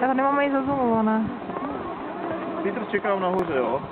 Já to nemám ani zazumované. Petr čekám nahoře, jo?